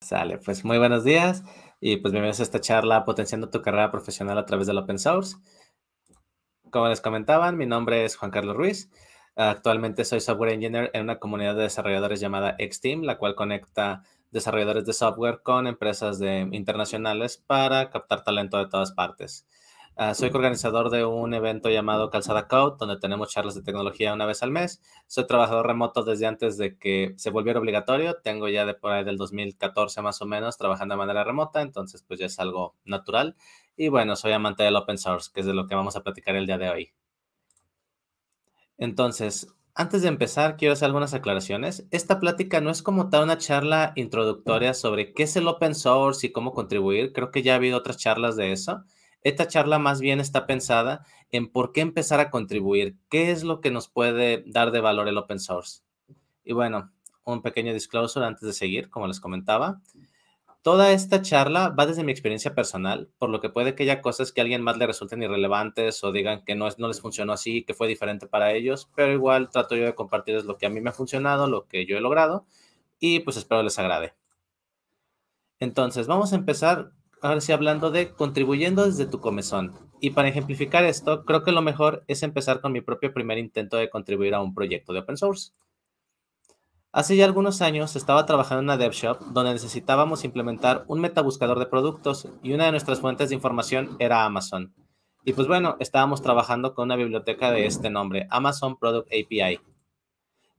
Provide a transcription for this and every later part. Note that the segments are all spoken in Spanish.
Sale, pues muy buenos días y pues bienvenidos a esta charla potenciando tu carrera profesional a través del open source. Como les comentaban, mi nombre es Juan Carlos Ruiz. Actualmente soy software engineer en una comunidad de desarrolladores llamada Xteam, la cual conecta desarrolladores de software con empresas de, internacionales para captar talento de todas partes. Uh, soy coorganizador de un evento llamado Calzada Code, donde tenemos charlas de tecnología una vez al mes. Soy trabajador remoto desde antes de que se volviera obligatorio. Tengo ya de por ahí del 2014 más o menos trabajando de manera remota, entonces pues ya es algo natural. Y bueno, soy amante del open source, que es de lo que vamos a platicar el día de hoy. Entonces, antes de empezar, quiero hacer algunas aclaraciones. Esta plática no es como tal una charla introductoria sobre qué es el open source y cómo contribuir. Creo que ya ha habido otras charlas de eso. Esta charla más bien está pensada en por qué empezar a contribuir, qué es lo que nos puede dar de valor el open source. Y bueno, un pequeño disclosure antes de seguir, como les comentaba. Toda esta charla va desde mi experiencia personal, por lo que puede que haya cosas que a alguien más le resulten irrelevantes o digan que no, no les funcionó así, que fue diferente para ellos, pero igual trato yo de compartirles lo que a mí me ha funcionado, lo que yo he logrado y pues espero les agrade. Entonces, vamos a empezar ahora sí hablando de contribuyendo desde tu comezón. Y para ejemplificar esto, creo que lo mejor es empezar con mi propio primer intento de contribuir a un proyecto de open source. Hace ya algunos años estaba trabajando en una dev shop donde necesitábamos implementar un metabuscador de productos y una de nuestras fuentes de información era Amazon. Y pues bueno, estábamos trabajando con una biblioteca de este nombre, Amazon Product API.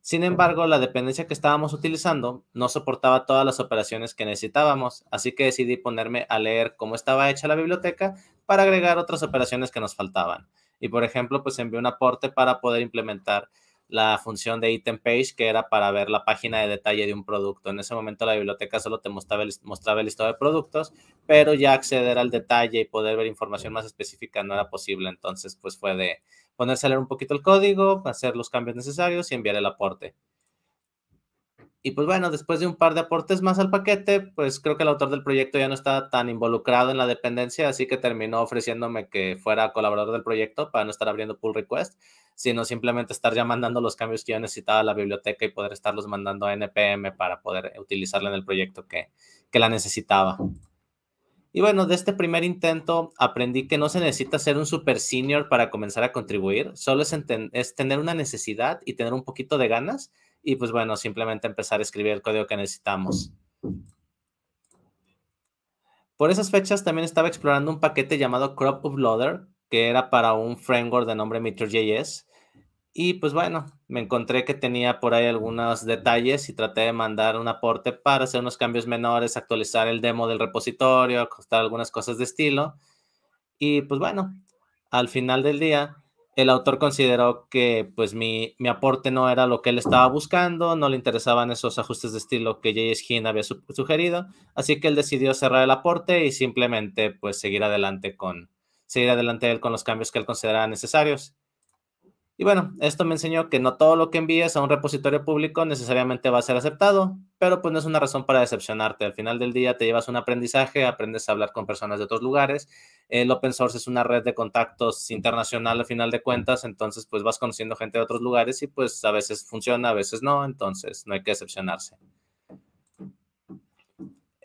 Sin embargo, la dependencia que estábamos utilizando no soportaba todas las operaciones que necesitábamos, así que decidí ponerme a leer cómo estaba hecha la biblioteca para agregar otras operaciones que nos faltaban. Y por ejemplo, pues envié un aporte para poder implementar la función de item page, que era para ver la página de detalle de un producto. En ese momento la biblioteca solo te mostraba el, mostraba el listado de productos, pero ya acceder al detalle y poder ver información más específica no era posible. Entonces, pues fue de, ponerse a leer un poquito el código, hacer los cambios necesarios y enviar el aporte. Y pues bueno, después de un par de aportes más al paquete, pues creo que el autor del proyecto ya no estaba tan involucrado en la dependencia, así que terminó ofreciéndome que fuera colaborador del proyecto para no estar abriendo pull request, sino simplemente estar ya mandando los cambios que yo necesitaba a la biblioteca y poder estarlos mandando a NPM para poder utilizarla en el proyecto que, que la necesitaba. Y bueno, de este primer intento aprendí que no se necesita ser un super senior para comenzar a contribuir, solo es, tener una necesidad y tener un poquito de ganas y pues bueno, simplemente empezar a escribir el código que necesitamos. Por esas fechas también estaba explorando un paquete llamado Crop Uploader, que era para un framework de nombre Meteor.js y pues bueno, me encontré que tenía por ahí algunos detalles y traté de mandar un aporte para hacer unos cambios menores, actualizar el demo del repositorio, ajustar algunas cosas de estilo. Y pues bueno, al final del día, el autor consideró que pues mi, mi aporte no era lo que él estaba buscando, no le interesaban esos ajustes de estilo que J.S. Hinn había sugerido, así que él decidió cerrar el aporte y simplemente pues seguir adelante con, seguir adelante él con los cambios que él consideraba necesarios. Y bueno, esto me enseñó que no todo lo que envíes a un repositorio público necesariamente va a ser aceptado, pero pues no es una razón para decepcionarte. Al final del día te llevas un aprendizaje, aprendes a hablar con personas de otros lugares. El open source es una red de contactos internacional al final de cuentas, entonces pues vas conociendo gente de otros lugares y pues a veces funciona, a veces no, entonces no hay que decepcionarse.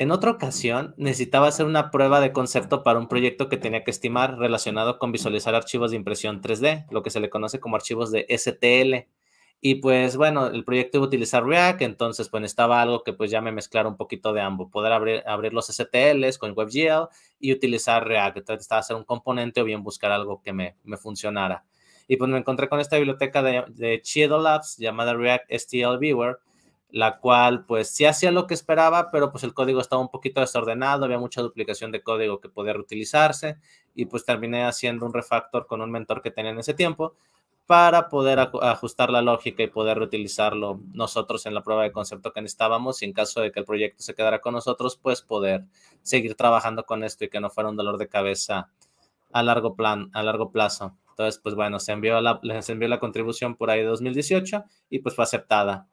En otra ocasión, necesitaba hacer una prueba de concepto para un proyecto que tenía que estimar relacionado con visualizar archivos de impresión 3D, lo que se le conoce como archivos de STL. Y pues bueno, el proyecto iba a utilizar React, entonces pues estaba algo que pues ya me mezclara un poquito de ambos, poder abrir, abrir los STLs con WebGL y utilizar React. Entonces estaba hacer un componente o bien buscar algo que me, funcionara. Y pues me encontré con esta biblioteca de, de Labs llamada React STL Viewer, la cual pues sí hacía lo que esperaba, pero pues el código estaba un poquito desordenado, había mucha duplicación de código que podía reutilizarse y pues terminé haciendo un refactor con un mentor que tenía en ese tiempo para poder ajustar la lógica y poder reutilizarlo nosotros en la prueba de concepto que necesitábamos y en caso de que el proyecto se quedara con nosotros, pues poder seguir trabajando con esto y que no fuera un dolor de cabeza a largo plan, a largo plazo. Entonces, pues bueno, se envió la, se envió la contribución por ahí de 2018 y pues fue aceptada.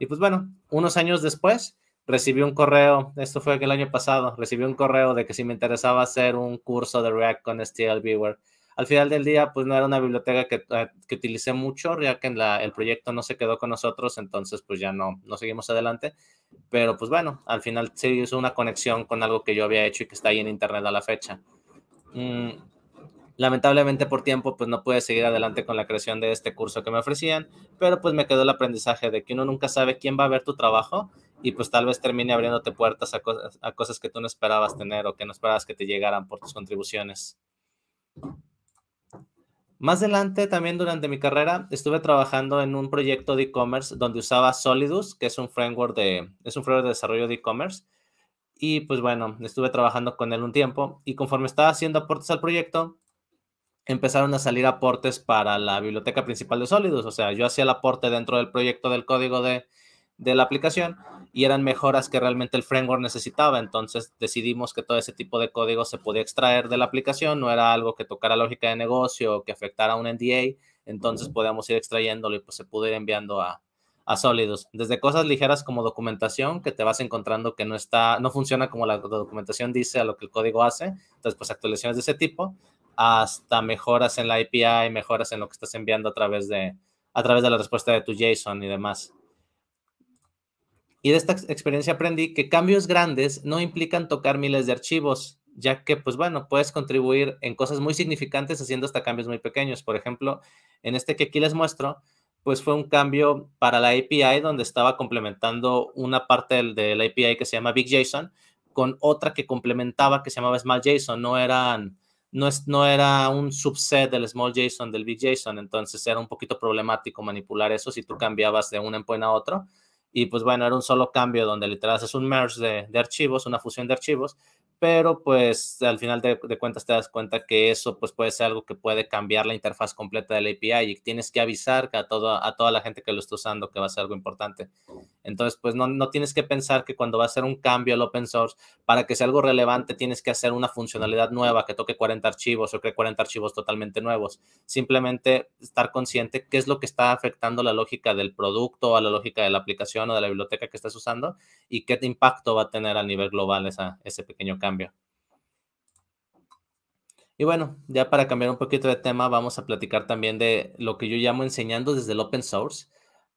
Y pues bueno, unos años después recibí un correo, esto fue el año pasado, recibí un correo de que si me interesaba hacer un curso de React con STL Viewer. Al final del día, pues no era una biblioteca que, eh, que utilicé mucho, que en el proyecto no se quedó con nosotros, entonces pues ya no, no seguimos adelante. pero pues bueno, al final se hizo una conexión con algo que yo había hecho y que está ahí en internet a la fecha. Mm, lamentablemente por tiempo pues no pude seguir adelante con la creación de este curso que me ofrecían, pero pues me quedó el aprendizaje de que uno nunca sabe quién va a ver tu trabajo y pues tal vez termine abriéndote puertas a, cosas, a cosas que tú no esperabas tener o que no esperabas que te llegaran por tus contribuciones. Más adelante, también durante mi carrera, estuve trabajando en un proyecto de e-commerce donde usaba Solidus, que es un framework de, es un framework de desarrollo de e-commerce. Y pues bueno, estuve trabajando con él un tiempo y conforme estaba haciendo aportes al proyecto, empezaron a salir aportes para la biblioteca principal de Solidus. O sea, yo hacía el aporte dentro del proyecto del código de, de la aplicación y eran mejoras que realmente el framework necesitaba. Entonces decidimos que todo ese tipo de código se podía extraer de la aplicación, no era algo que tocara lógica de negocio o que afectara a un NDA. Entonces podíamos ir extrayéndolo y pues se pudo ir enviando a, a sólidos. Desde cosas ligeras como documentación que te vas encontrando que no está, no funciona como la documentación dice a lo que el código hace. Entonces, pues actualizaciones de ese tipo, hasta mejoras en la API, mejoras en lo que estás enviando a través de, a través de la respuesta de tu JSON y demás. Y de esta experiencia aprendí que cambios grandes no implican tocar miles de archivos, ya que, pues bueno, puedes contribuir en cosas muy significantes haciendo hasta cambios muy pequeños. Por ejemplo, en este que aquí les muestro, pues fue un cambio para la API donde estaba complementando una parte de la API que se llama Big JSON con otra que complementaba que se llamaba Small JSON. No eran, no, es, no era un subset del Small JSON del Big JSON, entonces era un poquito problemático manipular eso si tú cambiabas de un endpoint a otro. Y pues bueno, era un solo cambio donde literal haces un merge de, de archivos, una fusión de archivos, pero pues al final de, cuentas te das cuenta que eso pues puede ser algo que puede cambiar la interfaz completa del API y tienes que avisar a, todo, a toda la gente que lo está usando que va a ser algo importante. Entonces pues no, no tienes que pensar que cuando va a ser un cambio al open source, para que sea algo relevante tienes que hacer una funcionalidad nueva que toque 40 archivos o cree 40 archivos totalmente nuevos. Simplemente estar consciente qué es lo que está afectando la lógica del producto o a la lógica de la aplicación o de la biblioteca que estás usando y qué impacto va a tener a nivel global esa, ese pequeño cambio cambio. Y bueno, ya para cambiar un poquito de tema, vamos a platicar también de lo que yo llamo enseñando desde el open source.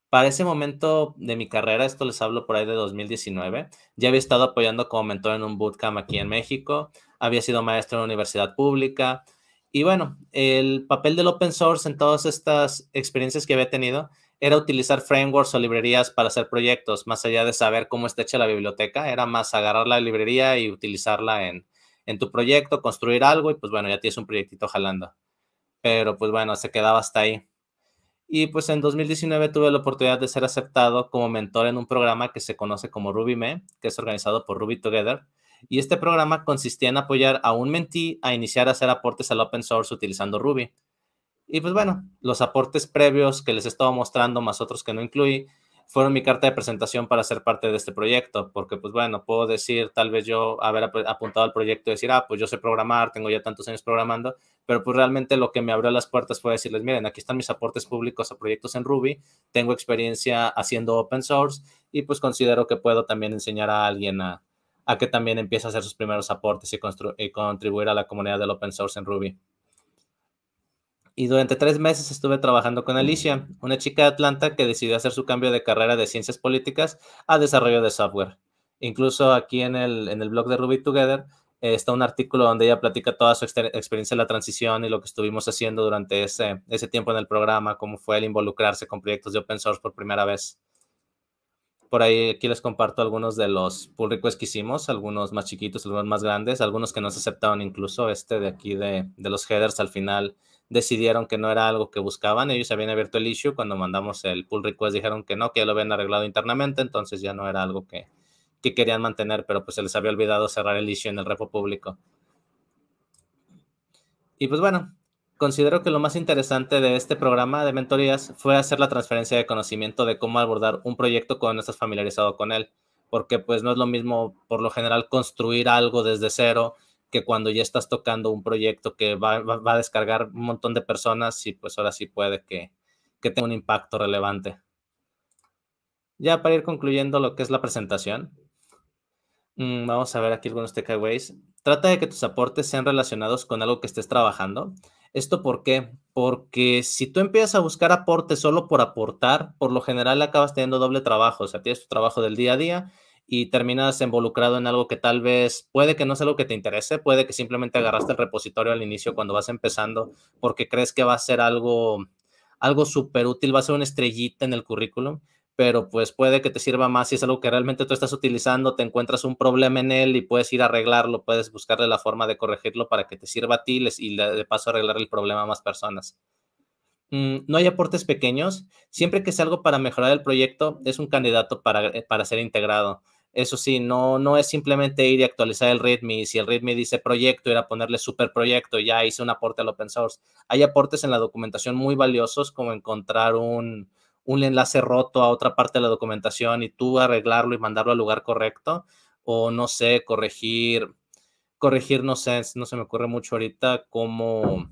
Para ese momento de mi carrera, esto les hablo por ahí de 2019, ya había estado apoyando como mentor en un bootcamp aquí en México, había sido maestro en una universidad pública y bueno, el papel del open source en todas estas experiencias que había tenido era utilizar frameworks o librerías para hacer proyectos, más allá de saber cómo está hecha la biblioteca, era más agarrar la librería y utilizarla en, en tu proyecto, construir algo y pues bueno, ya tienes un proyectito jalando. Pero pues bueno, se quedaba hasta ahí. Y pues en 2019 tuve la oportunidad de ser aceptado como mentor en un programa que se conoce como RubyMe, que es organizado por Ruby Together. Y este programa consistía en apoyar a un mentee a iniciar a hacer aportes al open source utilizando Ruby. Y pues bueno, los aportes previos que les estaba mostrando, más otros que no incluí, fueron mi carta de presentación para ser parte de este proyecto, porque pues bueno, puedo decir, tal vez yo haber apuntado al proyecto y decir, ah, pues yo sé programar, tengo ya tantos años programando, pero pues realmente lo que me abrió las puertas fue decirles, miren, aquí están mis aportes públicos a proyectos en Ruby, tengo experiencia haciendo open source y pues considero que puedo también enseñar a alguien a, que también empiece a hacer sus primeros aportes y, y contribuir a la comunidad del open source en Ruby y durante tres meses estuve trabajando con Alicia, una chica de Atlanta que decidió hacer su cambio de carrera de ciencias políticas a desarrollo de software. Incluso aquí en el, en el blog de Ruby Together eh, está un artículo donde ella platica toda su experiencia en la transición y lo que estuvimos haciendo durante ese, ese tiempo en el programa, cómo fue el involucrarse con proyectos de open source por primera vez. Por ahí aquí les comparto algunos de los pull requests que hicimos, algunos más chiquitos, algunos más grandes, algunos que no se aceptaron incluso, este de aquí de, de los headers al final decidieron que no era algo que buscaban. Ellos habían abierto el issue. Cuando mandamos el pull request dijeron que no, que ya lo habían arreglado internamente. Entonces ya no era algo que, que querían mantener, pero pues se les había olvidado cerrar el issue en el repo público. Y pues bueno, considero que lo más interesante de este programa de mentorías fue hacer la transferencia de conocimiento de cómo abordar un proyecto cuando estás familiarizado con él, porque pues no es lo mismo por lo general construir algo desde cero que cuando ya estás tocando un proyecto que va, a descargar un montón de personas y pues ahora sí puede que, que tenga un impacto relevante. Ya para ir concluyendo lo que es la presentación, mm, vamos a ver aquí algunos takeaways. Trata de que tus aportes sean relacionados con algo que estés trabajando. ¿Esto por qué? Porque si tú empiezas a buscar aportes solo por aportar, por lo general acabas teniendo doble trabajo, o sea, tienes tu trabajo del día a día y terminas involucrado en algo que tal vez puede que no sea lo que te interese, puede que simplemente agarraste el repositorio al inicio cuando vas empezando porque crees que va a ser algo, algo súper útil, va a ser una estrellita en el currículum, pero pues puede que te sirva más si es algo que realmente tú estás utilizando, te encuentras un problema en él y puedes ir a arreglarlo, puedes buscarle la forma de corregirlo para que te sirva a ti y de paso arreglar el problema a más personas. Mm, no hay aportes pequeños. Siempre que sea algo para mejorar el proyecto, es un candidato para, eh, para ser integrado. Eso sí, no, no es simplemente ir y actualizar el README. Si el README dice proyecto, ir a ponerle super proyecto, ya hice un aporte al open source. Hay aportes en la documentación muy valiosos, como encontrar un, un enlace roto a otra parte de la documentación y tú arreglarlo y mandarlo al lugar correcto. O no sé, corregir, corregir, no sé, no se me ocurre mucho ahorita cómo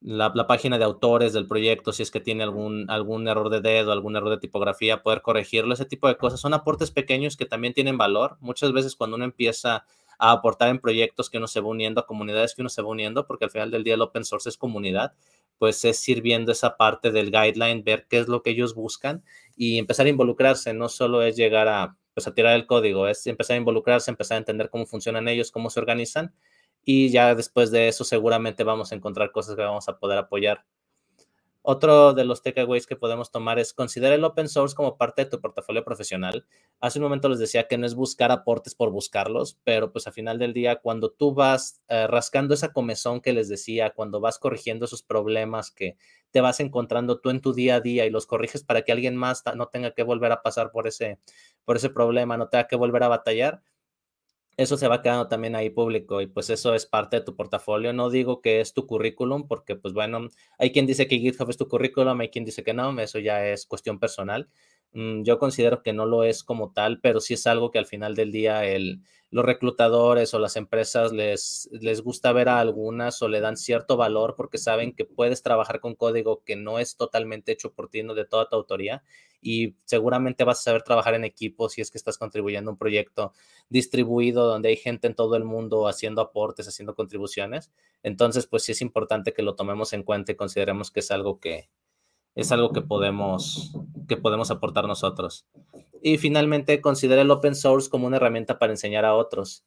la, página de autores del proyecto, si es que tiene algún, algún error de dedo, algún error de tipografía, poder corregirlo, ese tipo de cosas. Son aportes pequeños que también tienen valor. Muchas veces cuando uno empieza a aportar en proyectos que uno se va uniendo, a comunidades que uno se va uniendo, porque al final del día el open source es comunidad, pues es ir viendo esa parte del guideline, ver qué es lo que ellos buscan y empezar a involucrarse. No solo es llegar a, pues, a tirar el código, es empezar a involucrarse, empezar a entender cómo funcionan ellos, cómo se organizan y ya después de eso seguramente vamos a encontrar cosas que vamos a poder apoyar. Otro de los takeaways que podemos tomar es considerar el open source como parte de tu portafolio profesional. Hace un momento les decía que no es buscar aportes por buscarlos, pero pues a final del día, cuando tú vas eh, rascando esa comezón que les decía, cuando vas corrigiendo esos problemas que te vas encontrando tú en tu día a día y los corriges para que alguien más no tenga que volver a pasar por ese, por ese problema, no tenga que volver a batallar, eso se va quedando también ahí público y pues eso es parte de tu portafolio. No digo que es tu currículum porque pues bueno, hay quien dice que GitHub es tu currículum, hay quien dice que no, eso ya es cuestión personal. Mm, yo considero que no lo es como tal, pero sí es algo que al final del día el, los reclutadores o las empresas les, les gusta ver a algunas o le dan cierto valor porque saben que puedes trabajar con código que no es totalmente hecho por ti, no de toda tu autoría y seguramente vas a saber trabajar en equipo si es que estás contribuyendo a un proyecto distribuido donde hay gente en todo el mundo haciendo aportes, haciendo contribuciones. Entonces, pues sí es importante que lo tomemos en cuenta y consideremos que es algo que, es algo que podemos, que podemos aportar nosotros. Y finalmente, considera el open source como una herramienta para enseñar a otros.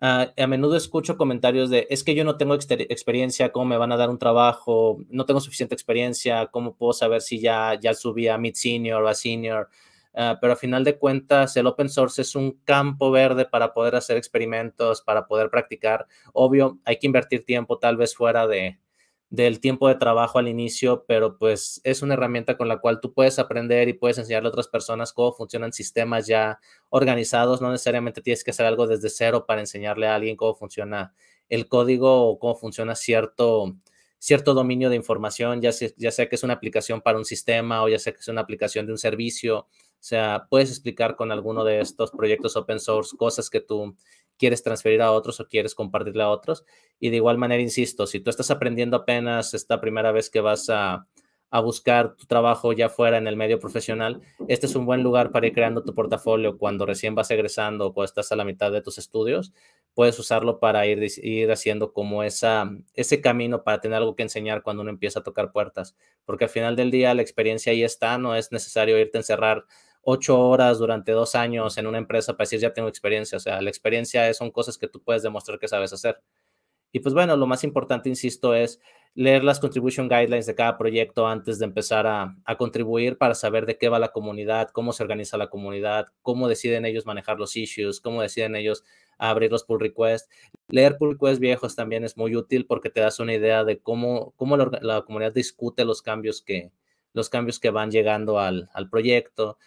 Ah, a menudo escucho comentarios de, es que yo no tengo experiencia, ¿cómo me van a dar un trabajo? No tengo suficiente experiencia, ¿cómo puedo saber si ya, ya subí a mid senior o a senior? Ah, pero a final de cuentas, el open source es un campo verde para poder hacer experimentos, para poder practicar. Obvio, hay que invertir tiempo tal vez fuera de, del tiempo de trabajo al inicio, pero pues es una herramienta con la cual tú puedes aprender y puedes enseñarle a otras personas cómo funcionan sistemas ya organizados. No necesariamente tienes que hacer algo desde cero para enseñarle a alguien cómo funciona el código o cómo funciona cierto, cierto dominio de información, ya sea, ya sea que es una aplicación para un sistema o ya sea que es una aplicación de un servicio. O sea, puedes explicar con alguno de estos proyectos open source cosas que tú quieres transferir a otros o quieres compartirle a otros. Y de igual manera, insisto, si tú estás aprendiendo apenas esta primera vez que vas a, buscar tu trabajo ya fuera en el medio profesional, este es un buen lugar para ir creando tu portafolio cuando recién vas egresando o cuando estás a la mitad de tus estudios. Puedes usarlo para ir, ir haciendo como esa, ese camino para tener algo que enseñar cuando uno empieza a tocar puertas. Porque al final del día la experiencia ahí está, no es necesario irte a encerrar ocho horas durante dos años en una empresa para decir ya tengo experiencia. O sea, la experiencia son cosas que tú puedes demostrar que sabes hacer. Y pues bueno, lo más importante, insisto, es leer las contribution guidelines de cada proyecto antes de empezar a, a, contribuir para saber de qué va la comunidad, cómo se organiza la comunidad, cómo deciden ellos manejar los issues, cómo deciden ellos abrir los pull requests. Leer pull requests viejos también es muy útil porque te das una idea de cómo, cómo la, la comunidad discute los cambios que, los cambios que van llegando al, al proyecto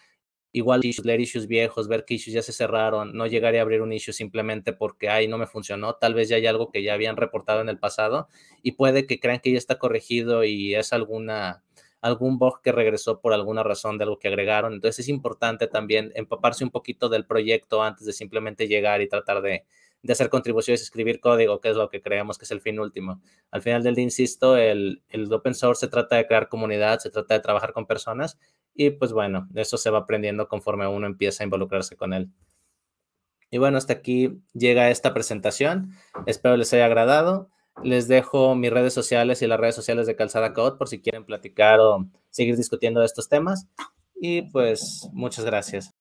igual leer issues viejos, ver que issues ya se cerraron, no llegar a abrir un issue simplemente porque, ay, no me funcionó, tal vez ya hay algo que ya habían reportado en el pasado y puede que crean que ya está corregido y es alguna algún bug que regresó por alguna razón de algo que agregaron. Entonces es importante también empaparse un poquito del proyecto antes de simplemente llegar y tratar de, de hacer contribuciones, escribir código, que es lo que creemos que es el fin último. Al final del día, insisto, el, el open source se trata de crear comunidad, se trata de trabajar con personas y pues bueno, eso se va aprendiendo conforme uno empieza a involucrarse con él. Y bueno, hasta aquí llega esta presentación. Espero les haya agradado. Les dejo mis redes sociales y las redes sociales de Calzada Code por si quieren platicar o seguir discutiendo de estos temas. Y pues muchas gracias.